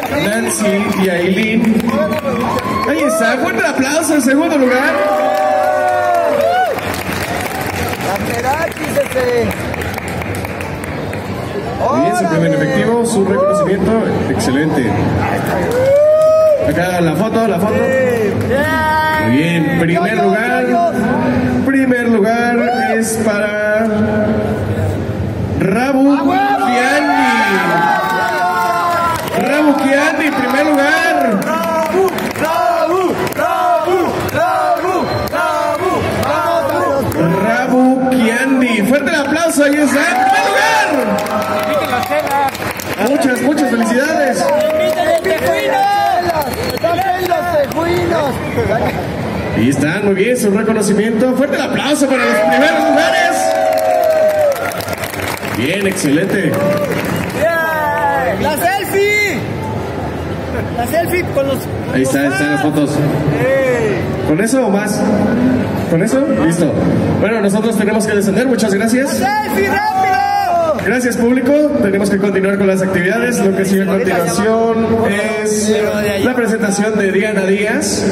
Nancy y Aileen. Ahí está, fuerte aplauso en segundo lugar. Muy bien, su primer efectivo, su reconocimiento, excelente. Acá la foto, la foto. Muy bien, primer lugar. Primer lugar es para Rabu Kiandi. Rabu Kiandi, primer lugar. ¡Rabu! ¡Rabu! ¡Rabu! ¡Rabu! ¡Rabu! Rabu Kiandi. Fuerte el aplauso, ahí está, en primer lugar. Muchas, muchas felicidades. Ahí están, muy bien, su reconocimiento. Fuerte el aplauso para los primeros lugares. Bien, excelente. La selfie con los. Ahí está, están las fotos. ¿Con eso o más? ¿Con eso? Listo. Bueno, nosotros tenemos que descender. Muchas gracias. ¡Selfie rápido! Gracias, público. Tenemos que continuar con las actividades. Lo que sigue a continuación es la presentación de Diana Díaz.